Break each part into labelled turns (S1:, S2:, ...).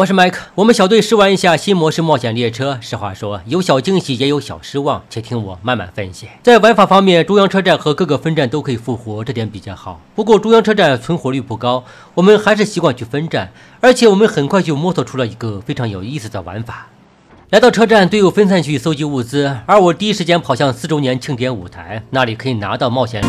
S1: 我是麦克，我们小队试玩一下新模式冒险列车。实话说，有小惊喜，也有小失望，且听我慢慢分析。在玩法方面，中央车站和各个分站都可以复活，这点比较好。不过中央车站存活率不高，我们还是习惯去分站。而且我们很快就摸索出了一个非常有意思的玩法。来到车站，队友分散去搜集物资，而我第一时间跑向四周年庆典舞台，那里可以拿到冒险。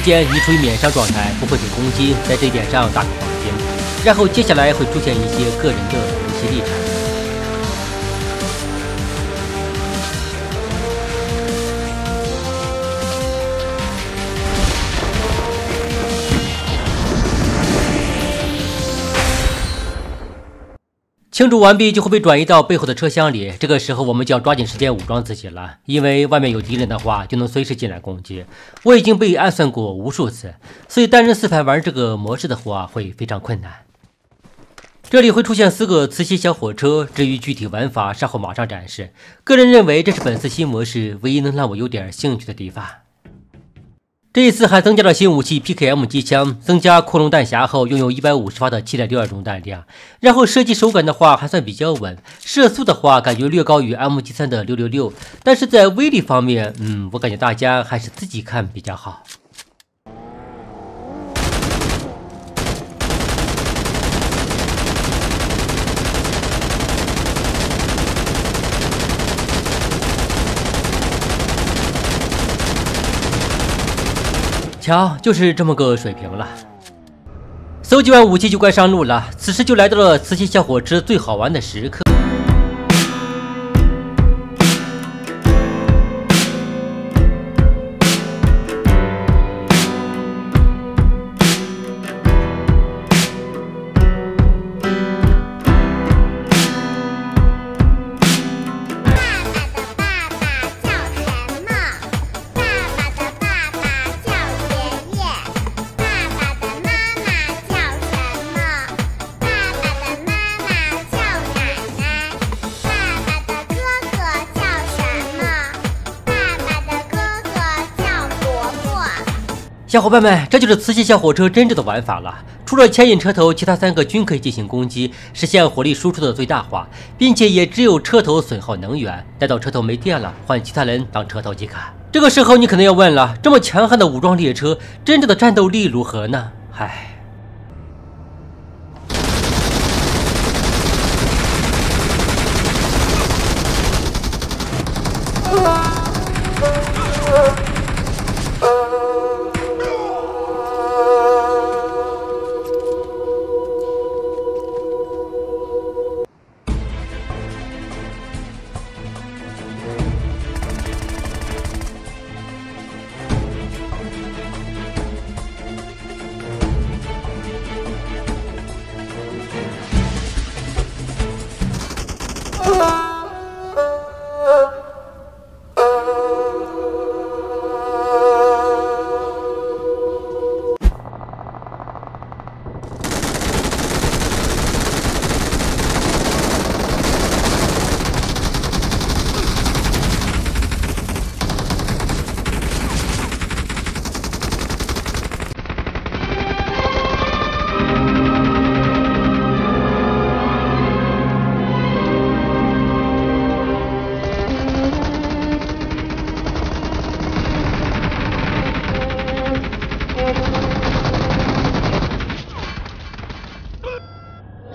S1: 时间你处于免伤状态，不会被攻击，在这一点上大可放心。然后接下来会出现一些个人的游戏历程。庆祝完毕就会被转移到背后的车厢里，这个时候我们就要抓紧时间武装自己了，因为外面有敌人的话就能随时进来攻击。我已经被暗算过无数次，所以单人四排玩这个模式的话会非常困难。这里会出现四个磁吸小火车，至于具体玩法稍后马上展示。个人认为这是本次新模式唯一能让我有点兴趣的地方。这一次还增加了新武器 PKM 机枪，增加扩容弹匣后拥有一百五十发的七点六二种弹量，然后射击手感的话还算比较稳，射速的话感觉略高于 MG 三的六六六，但是在威力方面，嗯，我感觉大家还是自己看比较好。瞧，就是这么个水平了。搜集完武器就该上路了，此时就来到了磁吸小火车最好玩的时刻。小伙伴们，这就是磁吸小火车真正的玩法了。除了牵引车头，其他三个均可以进行攻击，实现火力输出的最大化，并且也只有车头损耗能源。待到车头没电了，换其他人当车头即可。这个时候你可能要问了：这么强悍的武装列车，真正的战斗力如何呢？唉。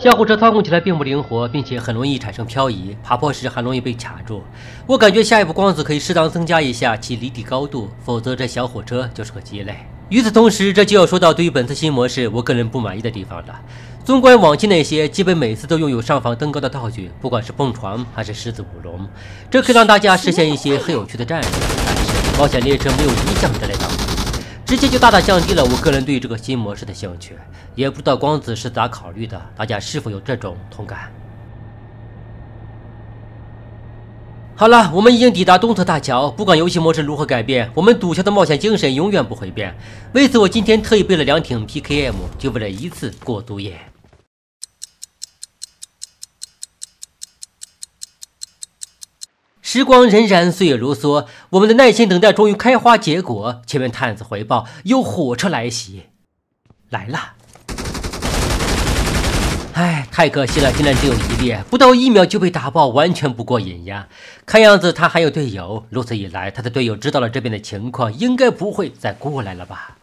S1: 小火车操控起来并不灵活，并且很容易产生漂移，爬坡时还容易被卡住。我感觉下一步光子可以适当增加一下其离地高度，否则这小火车就是个鸡肋。与此同时，这就要说到对于本次新模式我个人不满意的地方了。纵观往期那些，基本每次都拥有上方登高的道具，不管是蹦床还是狮子舞龙，这可以让大家实现一些很有趣的战术。但是冒险列车没有一项这类道具。直接就大大降低了我个人对这个新模式的兴趣，也不知道光子是咋考虑的，大家是否有这种同感？好了，我们已经抵达东侧大桥，不管游戏模式如何改变，我们赌桥的冒险精神永远不会变。为此，我今天特意备了两挺 PKM，就为了一次过独眼。时光荏苒，岁月如梭，我们的耐心等待终于开花结果。前面探子回报，有火车来袭，来了。哎，太可惜了，竟然只有一列，不到一秒就被打爆，完全不过瘾呀！看样子他还有队友，如此一来，他的队友知道了这边的情况，应该不会再过来了吧？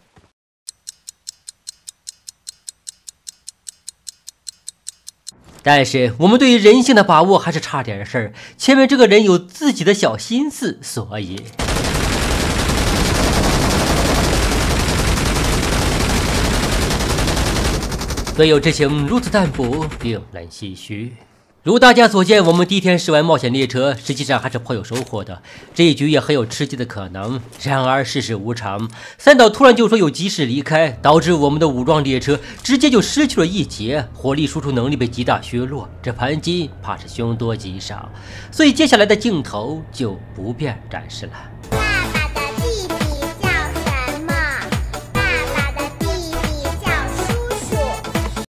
S1: 但是我们对于人性的把握还是差点事儿。前面这个人有自己的小心思，所以队友之情如此淡薄，令人唏嘘。如大家所见，我们第一天试玩冒险列车，实际上还是颇有收获的。这一局也很有吃鸡的可能。然而世事无常，三岛突然就说有急事离开，导致我们的武装列车直接就失去了一节，火力输出能力被极大削弱。这盘鸡怕是凶多吉少，所以接下来的镜头就不便展示了。